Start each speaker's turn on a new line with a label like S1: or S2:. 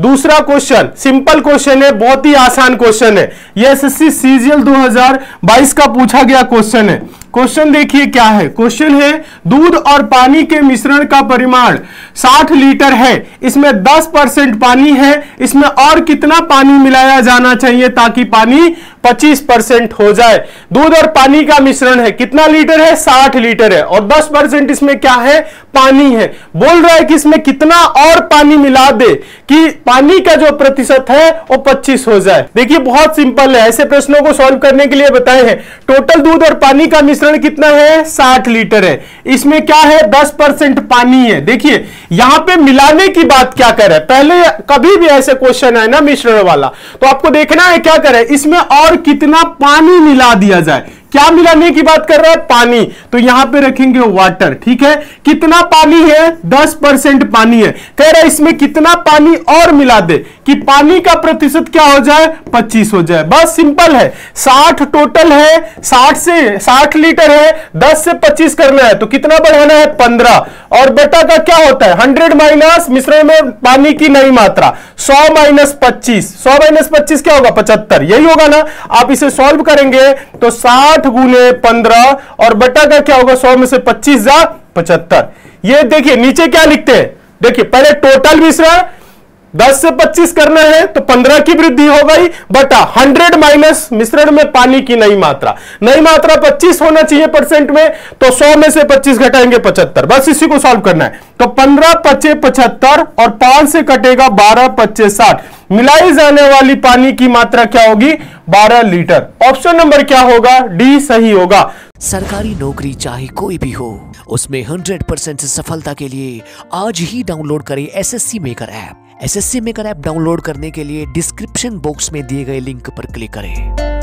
S1: दूसरा question, simple question है, बहुत ही आसान क्वेश्चन है। ये एसएससी सीजीएल 2022 का पूछा गया क्वेश्चन है। क्वेश्चन देखिए क्या है। क्वेश्चन है, दूध और पानी के मिश्रण का परिमाण 60 लीटर है। इसमें 10 परसेंट पानी है। इसमें और कितना पानी मिलाया जाना चाहिए ताकि पानी 25 परसेंट हो जाए? दूध और पानी का मिश्रण है। कितना लीटर है? 60 लीटर है। और 10 परसेंट इसमें क्या है? पानी है। बोल रहा है कि इसमें कितना और पानी मिला दे कि पानी का जो प्रतिशत है, वो 25 हो जाए। देखिए, बहुत सिंपल है। ऐसे प्रश्नों को सॉल्व करने के लिए बताए हैं। टोटल दूध और पानी का मिश्रण कितना है? 60 लीटर है। इसमें क्या है? 10 परसेंट पानी है। देखिए, यहाँ पे मिलाने की बात क्या करे? पहले कभी भी ऐसे क्वेश्चन है ना मिश्रण वाला तो आपको देखना है क्या करे? इसमें और कितना पानी मिला दिया जाए? क्या मिलाने की बात कर रहा है? पानी। तो यहाँ पे रखेंगे वाटर ठीक है? कितना पानी है? 10 परसेंट पानी है। कह रहा है, इसमें कितना पानी और मिला दे कि पानी का प्रतिशत क्या हो जाए? 25 हो जाए। बस सिंपल है। 60 टोटल है 60 से 60 लीटर है 10 से 25 करना है। तो कितना बढ़ाना है? 15 और बेटा का क्या होता है? 100 माइनस मिश्रण में पानी की नई मात्रा। 100 माइनस पच्चीस। सौ माइनस पच्चीस क्या होगा? पचहत्तर। यही होगा ना? आप इसे सॉल्व करेंगे तो साठ गुने पंद्रह और बटा का क्या होगा? सौ में से पच्चीस जा पचहत्तर। ये देखिए, नीचे क्या लिखते हैं? देखिए, पहले टोटल मिश्रण 10 से 25 करना है तो 15 की वृद्धि हो गई बटा 100 माइनस मिश्रण में पानी की नई मात्रा। नई मात्रा 25 होना चाहिए परसेंट में तो 100 में से 25 घटाएँगे 75 बस इसी को सॉल्व करना है। तो 15 पच्चे 75 और 5 से कटेगा 12 पच्चे 60 मिलाई जाने वाली पानी की मात्रा क्या होगी? 12 लीटर। ऑप्शन नंबर क्या होगा? डी सही होगा।
S2: सरकारी नौकरी चाहे कोई भी हो, उसमें 100% सफलता के लिए आज ही डाउनलोड करें SSC Maker app SSC Maker app download करने के लिए डिस्क्रिप्शन बॉक्स में दिए गए लिंक पर क्लिक करें।